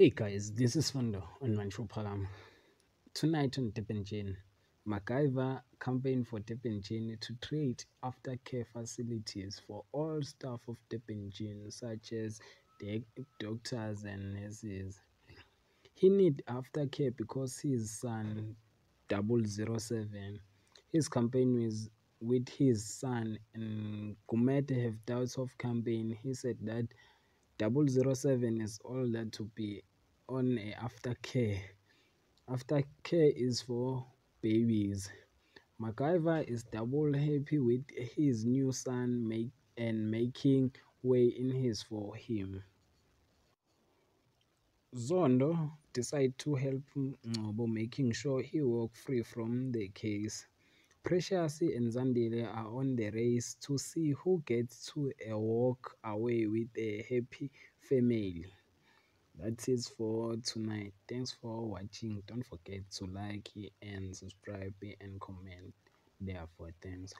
Hey guys, this is Fundo on Manchu Palam. Tonight on Gen, MacGyver campaign for Gen to create aftercare facilities for all staff of Gen, such as doctors and nurses. He need aftercare because his son, 007, his campaign is with his son and Gumede have doubts of campaign. He said that 007 is all that to be on aftercare. Aftercare is for babies. MacGyver is double happy with his new son make and making way in his for him. Zondo decide to help Ngobo making sure he walk free from the case. Precious and Zandile are uh, on the race to see who gets to a walk away with a happy family. That is for tonight. Thanks for watching. Don't forget to like and subscribe and comment. Therefore thanks